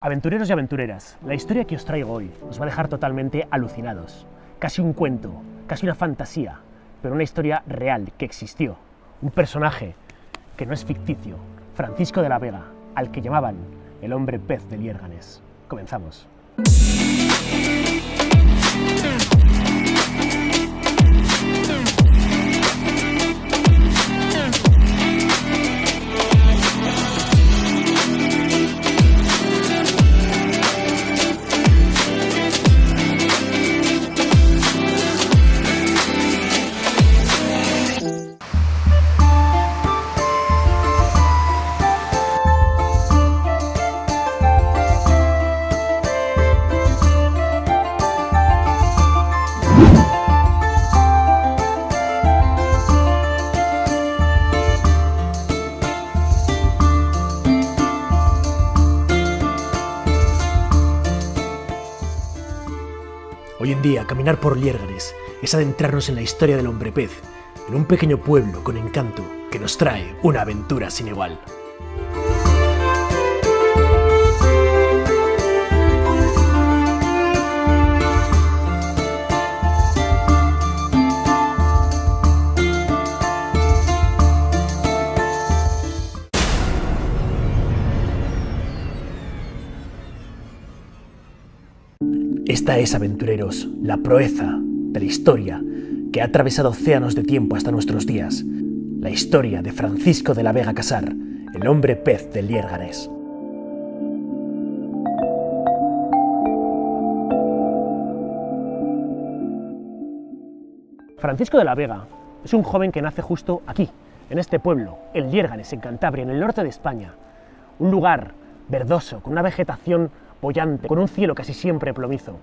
Aventureros y aventureras, la historia que os traigo hoy os va a dejar totalmente alucinados. Casi un cuento, casi una fantasía, pero una historia real que existió. Un personaje que no es ficticio, Francisco de la Vega, al que llamaban el hombre pez de Liérganes. Comenzamos. Hoy en día, caminar por Liérganes es adentrarnos en la historia del hombre pez, en un pequeño pueblo con encanto que nos trae una aventura sin igual. Esta es, aventureros, la proeza de la historia que ha atravesado océanos de tiempo hasta nuestros días. La historia de Francisco de la Vega Casar, el hombre pez del Liérganes. Francisco de la Vega es un joven que nace justo aquí, en este pueblo, el Liérganes, en Cantabria, en el norte de España. Un lugar verdoso, con una vegetación bollante, con un cielo casi siempre plomizo.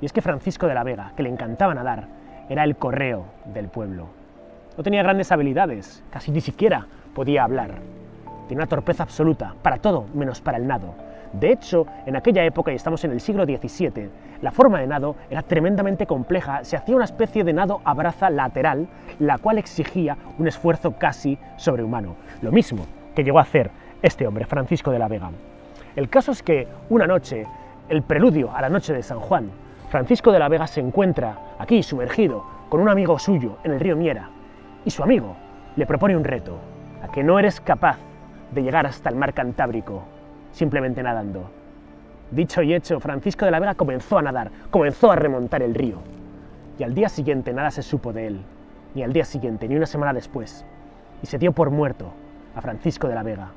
Y es que Francisco de la Vega, que le encantaba nadar, era el correo del pueblo. No tenía grandes habilidades, casi ni siquiera podía hablar. Tenía una torpeza absoluta, para todo menos para el nado. De hecho, en aquella época, y estamos en el siglo XVII, la forma de nado era tremendamente compleja, se hacía una especie de nado a braza lateral, la cual exigía un esfuerzo casi sobrehumano. Lo mismo que llegó a hacer este hombre, Francisco de la Vega. El caso es que una noche, el preludio a la noche de San Juan, Francisco de la Vega se encuentra aquí sumergido con un amigo suyo en el río Miera y su amigo le propone un reto, a que no eres capaz de llegar hasta el mar Cantábrico simplemente nadando. Dicho y hecho, Francisco de la Vega comenzó a nadar, comenzó a remontar el río. Y al día siguiente nada se supo de él, ni al día siguiente, ni una semana después. Y se dio por muerto a Francisco de la Vega.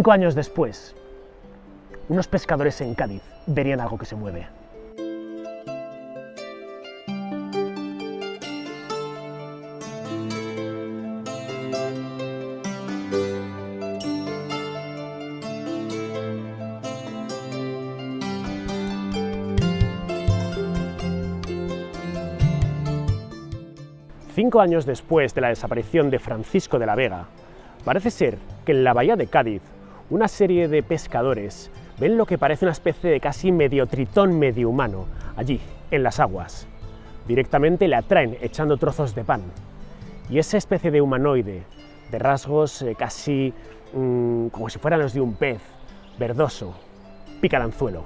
Cinco años después, unos pescadores en Cádiz verían algo que se mueve. Cinco años después de la desaparición de Francisco de la Vega, parece ser que en la bahía de Cádiz una serie de pescadores ven lo que parece una especie de casi medio tritón medio humano allí, en las aguas. Directamente le atraen echando trozos de pan. Y esa especie de humanoide, de rasgos eh, casi mmm, como si fueran los de un pez, verdoso, pica el anzuelo.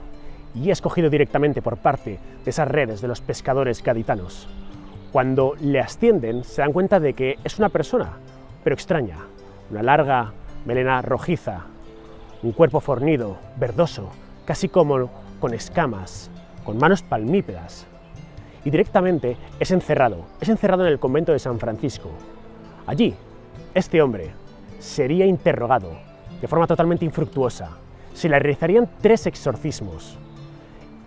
Y es cogido directamente por parte de esas redes de los pescadores gaditanos. Cuando le ascienden, se dan cuenta de que es una persona, pero extraña. Una larga melena rojiza, un cuerpo fornido, verdoso, casi como con escamas, con manos palmípedas. Y directamente es encerrado, es encerrado en el convento de San Francisco. Allí, este hombre sería interrogado de forma totalmente infructuosa. Se le realizarían tres exorcismos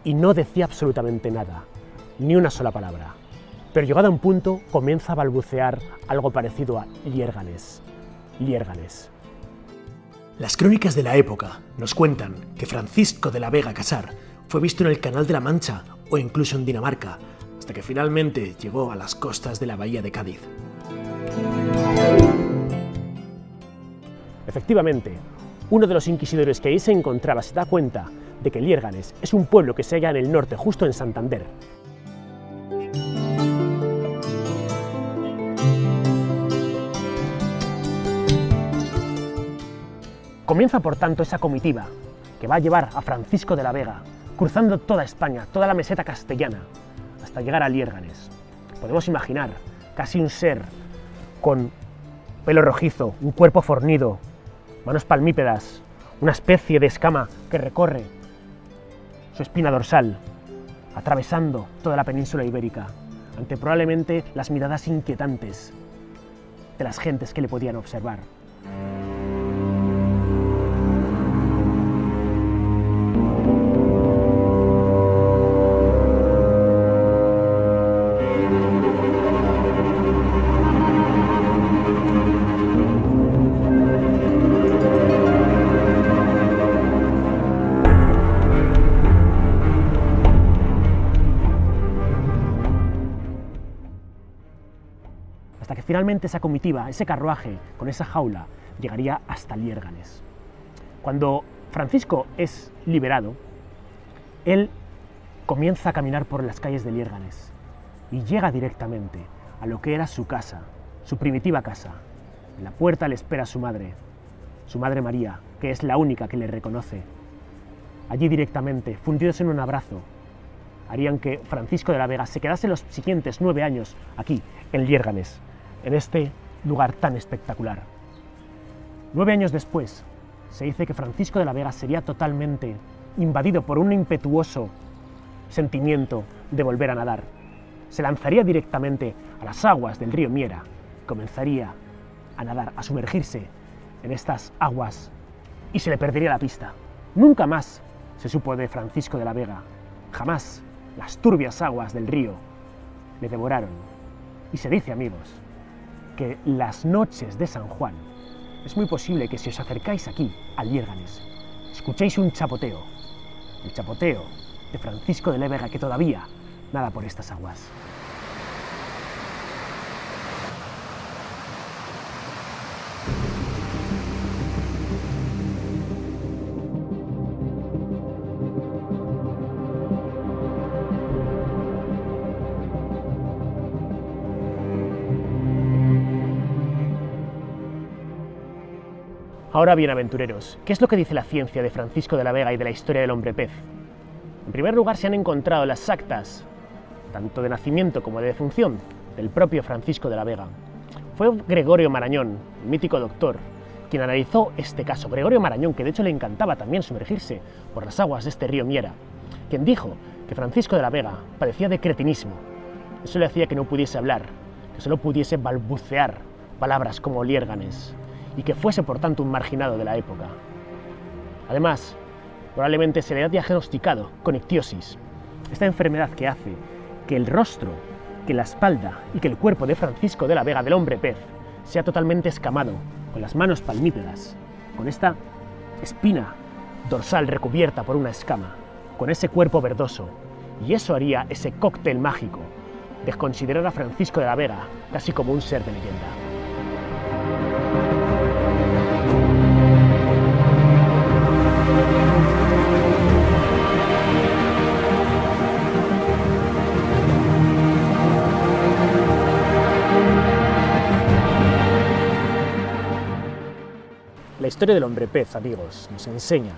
y no decía absolutamente nada, ni una sola palabra. Pero llegado a un punto comienza a balbucear algo parecido a Liérganes. Liérganes. Las crónicas de la época nos cuentan que Francisco de la Vega Casar fue visto en el Canal de la Mancha o incluso en Dinamarca, hasta que finalmente llegó a las costas de la bahía de Cádiz. Efectivamente, uno de los inquisidores que ahí se encontraba se da cuenta de que Liérganes es un pueblo que se halla en el norte, justo en Santander. Comienza por tanto esa comitiva que va a llevar a Francisco de la Vega, cruzando toda España, toda la meseta castellana, hasta llegar a Liérganes. Podemos imaginar casi un ser con pelo rojizo, un cuerpo fornido, manos palmípedas, una especie de escama que recorre su espina dorsal, atravesando toda la península ibérica, ante probablemente las miradas inquietantes de las gentes que le podían observar. Finalmente esa comitiva, ese carruaje con esa jaula, llegaría hasta Liérganes. Cuando Francisco es liberado, él comienza a caminar por las calles de Liérganes y llega directamente a lo que era su casa, su primitiva casa. En la puerta le espera su madre, su madre María, que es la única que le reconoce. Allí directamente, fundidos en un abrazo, harían que Francisco de la Vega se quedase los siguientes nueve años aquí, en Liérganes, en este lugar tan espectacular. Nueve años después, se dice que Francisco de la Vega sería totalmente invadido por un impetuoso sentimiento de volver a nadar. Se lanzaría directamente a las aguas del río Miera, comenzaría a nadar, a sumergirse en estas aguas y se le perdería la pista. Nunca más se supo de Francisco de la Vega. Jamás las turbias aguas del río le devoraron. Y se dice, amigos, que las noches de San Juan es muy posible que si os acercáis aquí, al Liérganes, escuchéis un chapoteo, el chapoteo de Francisco de la Vega que todavía nada por estas aguas. Ahora bien, aventureros, ¿qué es lo que dice la ciencia de Francisco de la Vega y de la historia del hombre pez? En primer lugar, se han encontrado las actas, tanto de nacimiento como de defunción, del propio Francisco de la Vega. Fue Gregorio Marañón, mítico doctor, quien analizó este caso. Gregorio Marañón, que de hecho le encantaba también sumergirse por las aguas de este río Miera, quien dijo que Francisco de la Vega padecía de cretinismo. Eso le hacía que no pudiese hablar, que solo pudiese balbucear palabras como liérganes, y que fuese por tanto un marginado de la época. Además, probablemente se le ha diagnosticado con ictiosis, esta enfermedad que hace que el rostro, que la espalda y que el cuerpo de Francisco de la Vega del hombre pez sea totalmente escamado, con las manos palmípedas, con esta espina dorsal recubierta por una escama, con ese cuerpo verdoso, y eso haría ese cóctel mágico de considerar a Francisco de la Vega casi como un ser de leyenda. Historia del hombre pez, amigos, nos enseña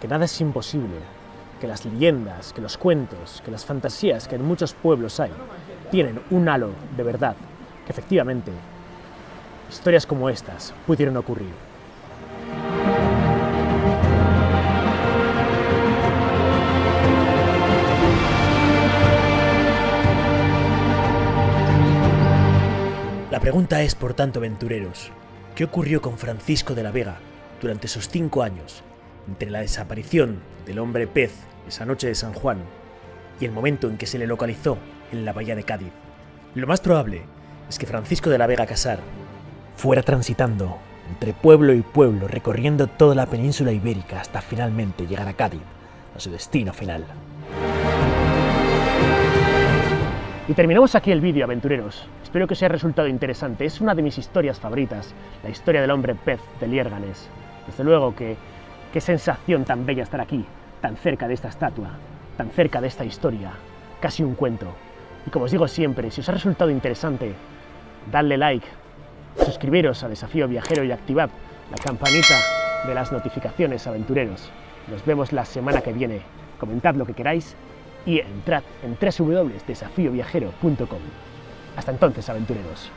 que nada es imposible, que las leyendas, que los cuentos, que las fantasías que en muchos pueblos hay, tienen un halo de verdad, que efectivamente historias como estas pudieron ocurrir. La pregunta es, por tanto, aventureros, ¿qué ocurrió con Francisco de la Vega durante esos cinco años, entre la desaparición del hombre pez esa noche de San Juan y el momento en que se le localizó en la bahía de Cádiz. Lo más probable es que Francisco de la Vega Casar fuera transitando entre pueblo y pueblo, recorriendo toda la península ibérica hasta finalmente llegar a Cádiz, a su destino final. Y terminamos aquí el vídeo, aventureros. Espero que os haya resultado interesante. Es una de mis historias favoritas, la historia del hombre pez de Liérganes. Desde luego que qué sensación tan bella estar aquí, tan cerca de esta estatua, tan cerca de esta historia, casi un cuento. Y como os digo siempre, si os ha resultado interesante, dadle like, suscribiros a Desafío Viajero y activad la campanita de las notificaciones, aventureros. Nos vemos la semana que viene. Comentad lo que queráis y entrad en www.desafioviajero.com. Hasta entonces, aventureros.